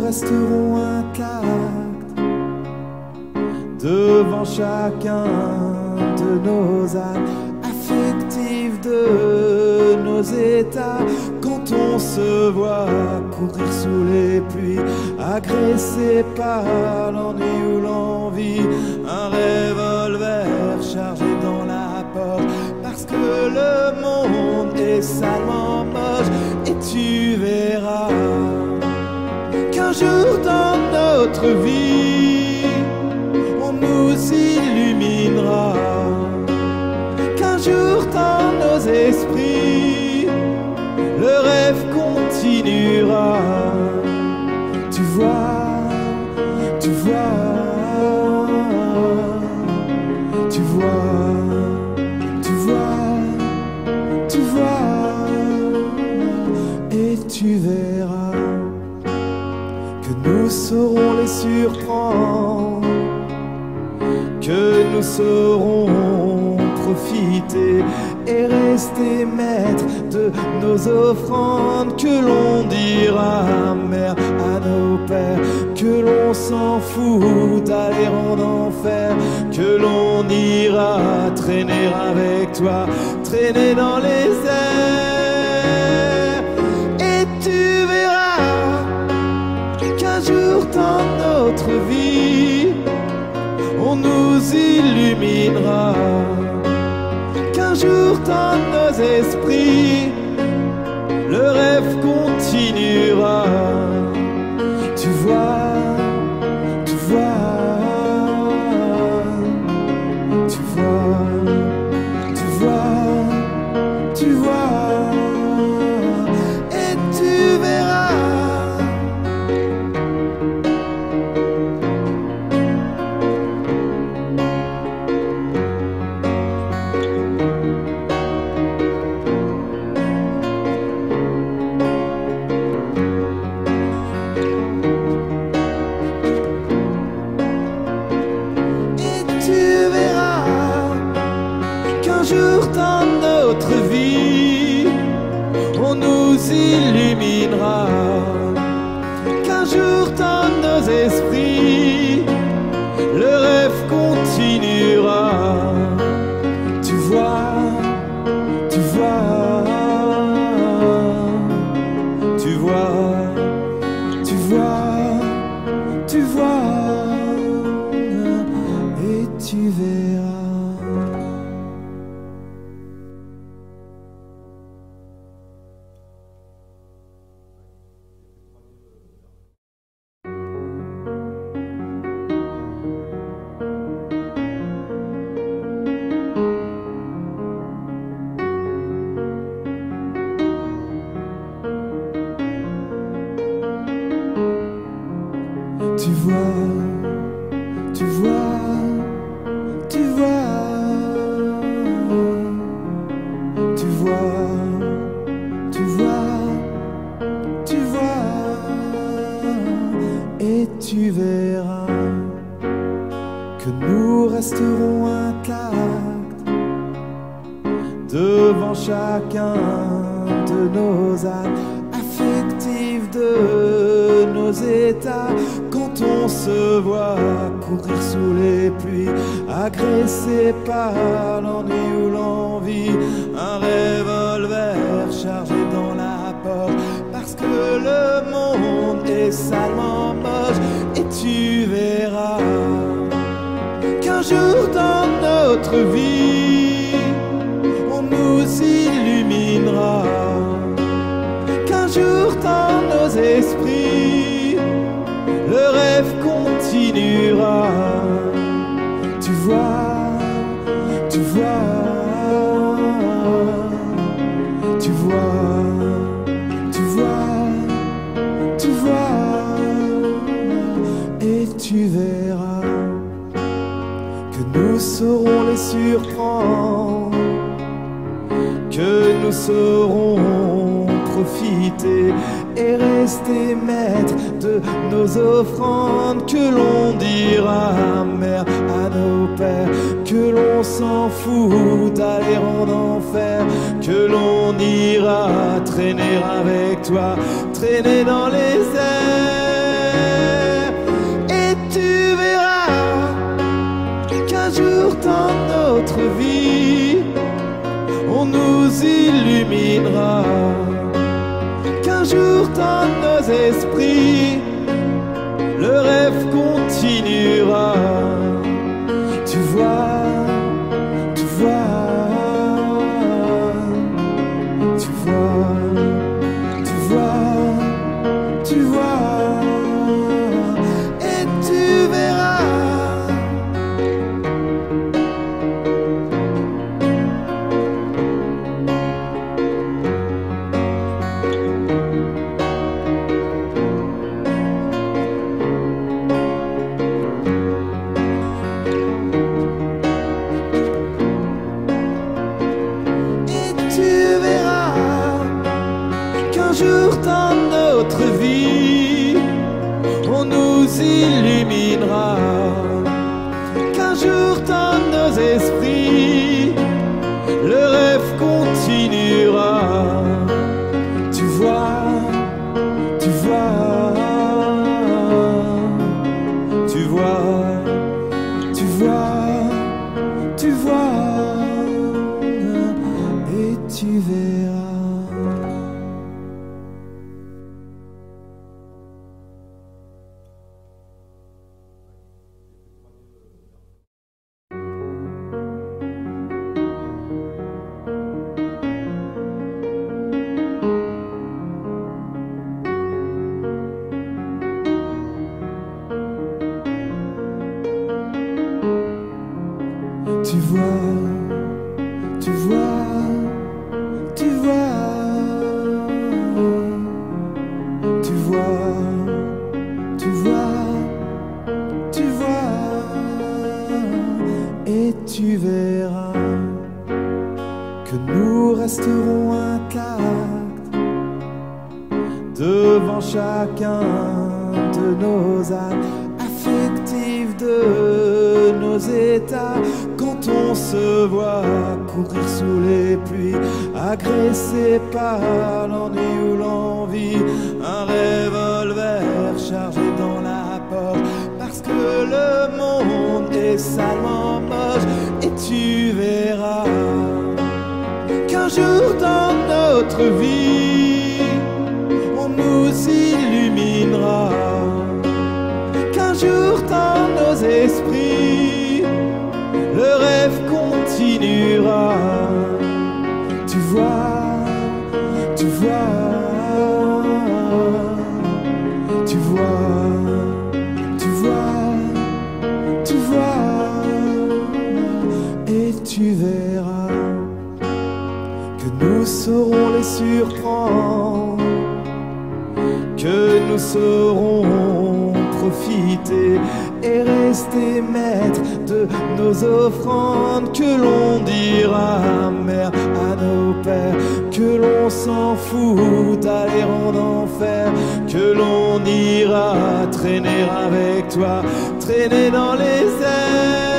nous resterons intacts devant chacun de nos âmes affectives, de nos états. Quand on se voit courir sous les pluies, agressé par l'ennui dans notre vie, profiter et rester maîtres de nos offrandes, que l'on dira mère à nos pères, que l'on s'en fout d'aller en enfer, que l'on ira traîner avec toi, traîner dans les airs, jour dans notre vie, on nous illuminera. Nous resterons intacts devant chacun de nos âmes affectives, de nos états. Quand on se voit courir sous les pluies, agressé par l'ennui ou l'envie, un revolver chargé dans la poche, parce que le monde est salement moche, notre vie, que nous saurons profiter et rester maître de nos offrandes que l'on dira mère à nos pères, que l'on s'en fout d'aller en enfer, que l'on ira traîner avec toi, traîner dans les airs. Qu'un jour dans nos esprits, le rêve devant chacun de nos actes affectifs de nos états. Quand on se voit courir sous les pluies agressé par l'ennui ou l'envie un revolver chargé dans la poche parce que le monde est salement moche et tu verras qu'un jour dans notre vie, le rêve continuera. Tu vois, tu vois, tu vois, tu vois, tu vois, et tu verras que nous saurons les surprendre, que nous saurons profiter et rester maîtres de nos offrandes, que l'on dira mère à nos pères, que l'on s'en fout d'aller en enfer, que l'on ira traîner avec toi, traîner dans les airs.